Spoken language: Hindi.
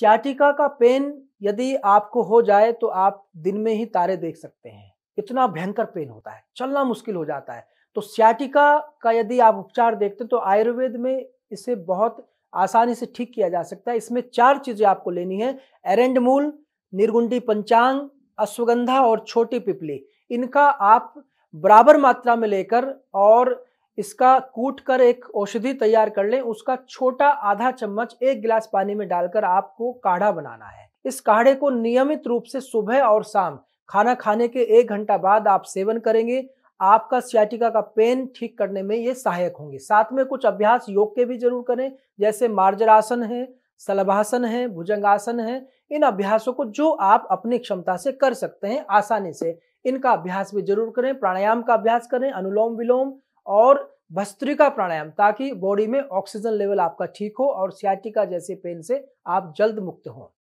सियाटिका का पेन यदि आपको हो जाए तो आप दिन में ही तारे देख सकते हैं। इतना भयंकर पेन होता है, चलना मुश्किल हो जाता है। तो सियाटिका का यदि आप उपचार देखते तो आयुर्वेद में इसे बहुत आसानी से ठीक किया जा सकता है। इसमें चार चीज़ें आपको लेनी है, एरेंड मूल, निर्गुंडी पंचांग, अश्वगंधा और छोटी पिपली। इनका आप बराबर मात्रा में लेकर और इसका कूट कर एक औषधि तैयार कर लें। उसका छोटा आधा चम्मच एक गिलास पानी में डालकर आपको काढ़ा बनाना है। इस काढ़े को नियमित रूप से सुबह और शाम, खाना खाने के एक घंटा बाद आप सेवन करेंगे। आपका सियाटिका का पेन ठीक करने में ये सहायक होंगे। साथ में कुछ अभ्यास योग के भी ज़रूर करें, जैसे मार्जरासन है, सलभासन है, भुजंगासन है। इन अभ्यासों को जो आप अपनी क्षमता से कर सकते हैं आसानी से, इनका अभ्यास भी ज़रूर करें, प्राणायाम का अभ्यास करें, अनुलोम विलोम और भस्त्रिका प्राणायाम ताकि बॉडी में ऑक्सीजन लेवल आपका ठीक हो और सियाटिका जैसे पेन से आप जल्द मुक्त हों।